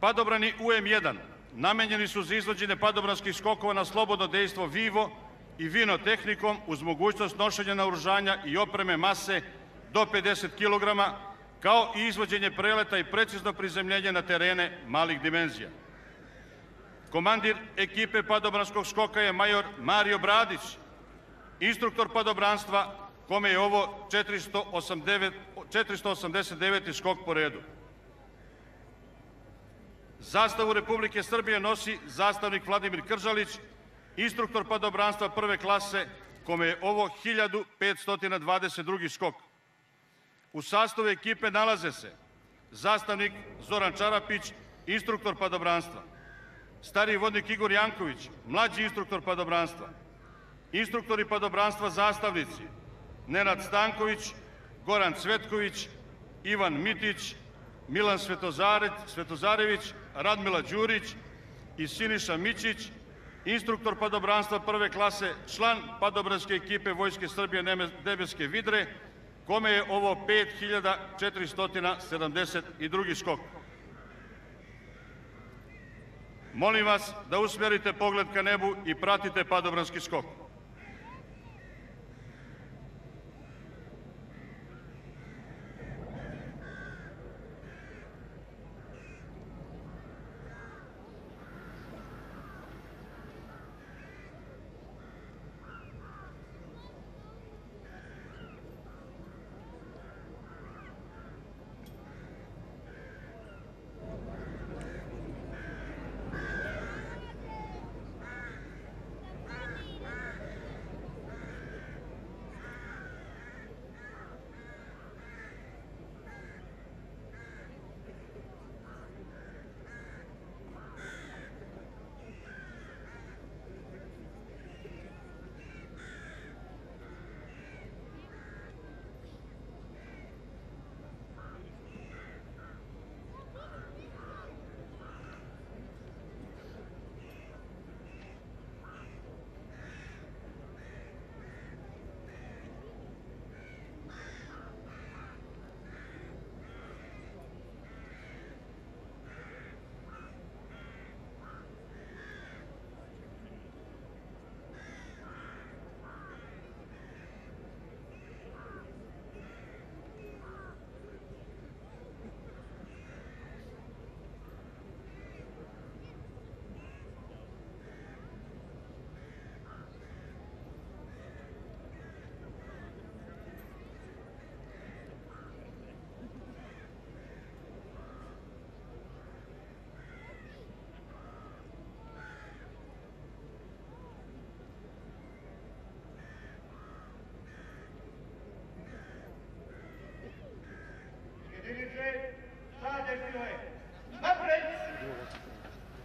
Padobrani UM1 namenjeni su za izvođenje padobranskih skokova na slobodno dejstvo Vivo i Vino tehnikom uz mogućnost nošenja naoružanja i opreme mase do 50 kg, kao i izvođenje preleta i precizno prizemljenje na terene malih dimenzija. Komandir ekipe padobranskog skoka je major Mario Bradić, instruktor padobranstva kome je ovo 489, 489. skok po redu. Zastavu Republike Srbije nosi zastavnik Vladimir Kržalić, instruktor padobranstva prve klase, kome je ovo 1522. skok. U sastavu ekipe nalaze se zastavnik Zoran Čarapić, instruktor padobranstva, stariji vodnik Igor Janković, mlađi instruktor padobranstva, instruktori padobranstva zastavnici Nenad Stanković, Goran Cvetković, Ivan Mitić, Milan Svetozarević, Radmila Đurić i Siniša Mićić, instruktor padobranstva prve klase, član padobranske ekipe Vojske Srbije Nebeske Vidre, kome je ovo 5472. skok. Molim vas da usmerite pogled ka nebu i pratite padobranski skok.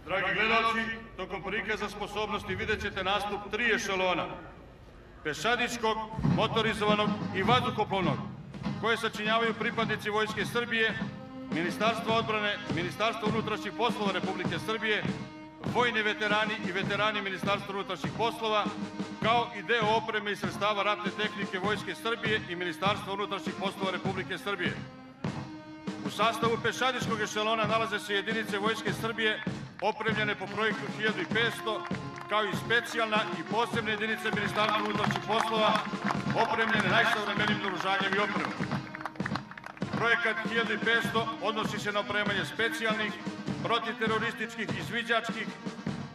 Dragi gledalci, tokom prikaza sposobnosti vidjet ćete nastup tri ešelona. Pešadičkog, motorizovanog i vazduhoplovnog, koje sačinjavaju pripadnici Vojske Srbije, Ministarstva odbrane, Ministarstva unutrašnjih poslova Republike Srbije, vojni veterani i veterani Ministarstva unutrašnjih poslova, kao i deo opreme i sredstava ratne tehnike Vojske Srbije i Ministarstva unutrašnjih poslova Republike Srbije. U sastavu pešadičkog ešelona nalaze se jedinice Vojske Srbije opremljene po projektu 1500, kao i specijalna i posebne jedinice Ministarstva unutrašnjih poslova opremljene najsavremenim naružanjem i opremom. Projekat 1500 odnosi se na opremanje specijalnih, protiterorističkih, izviđačkih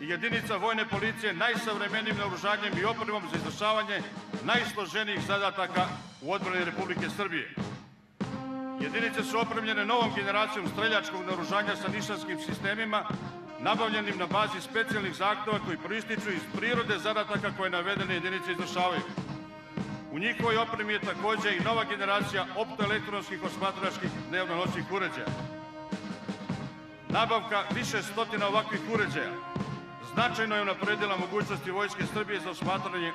i jedinica vojne policije najsavremenim naoružanjem i opremom za izvršavanje najsloženijih zadataka u odbrani Republike Srbije. Jedinice su opremljene novom generacijom streljačkog naoružanja sa nišanskim sistemima, nabavljenim na bazi specijalnih zahtova koji proističu iz prirode zadataka koje navedene jedinice izvršavaju. U njihovoj opremi je takođe i nova generacija optoelektronskih osmatračkih dnevno-noćnih uređaja. Nabavka više stotina ovakvih uređaja značajno je unapredila mogućnosti Vojske Srbije za osmatranje